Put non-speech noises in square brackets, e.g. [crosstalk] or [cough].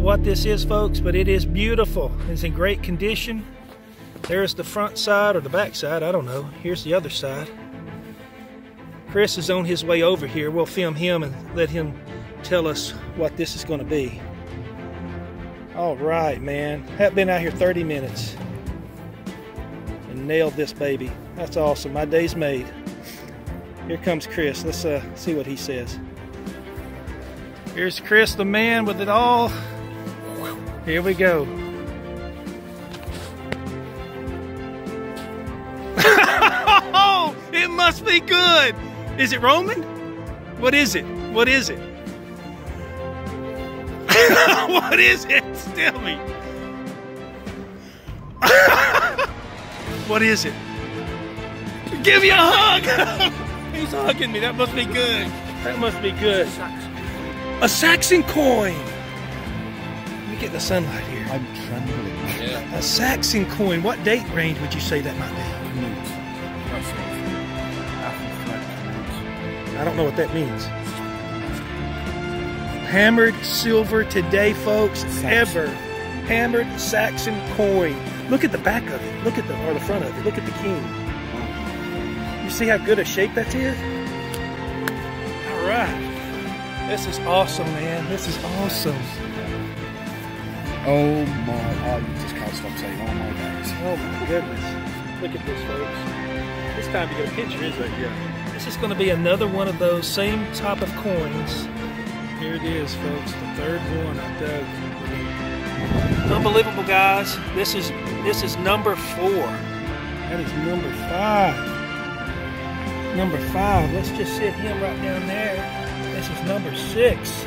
what this is, folks, but it is beautiful. It's in great condition. There's the front side or the back side, I don't know. Here's the other side. Chris is on his way over here. We'll film him and let him tell us what this is going to be. All right, man. Have been out here 30 minutes and nailed this baby. That's awesome. My day's made. Here comes Chris. Let's uh, see what he says. Here's Chris, the man with it all. Here we go. [laughs] oh, it must be good. Is it Roman? What is it? What is it? [laughs] what is it? Tell me. [laughs] what is it? Give me a hug. He's hugging me. That must be good. That must be good. A Saxon coin. Let me get the sunlight here. I'm trembling. Yeah. A Saxon coin. What date range would you say that might be? I don't know what that means. Hammered silver today, folks. Ever. Hammered Saxon coin. Look at the back of it. Look at the or the front of it. Look at the king. You see how good a shape that's in? All right. This is awesome, man. This is awesome. Oh my, oh, you just can't stop saying, oh my days. Oh my goodness. Look at this, folks. This time to get a picture, is it? Yeah. This is going to be another one of those same type of coins. Here it is, folks. The third one I dug. Unbelievable, guys. This is this is number four. That is number five. Number five. Let's just sit him right down there. This is number six.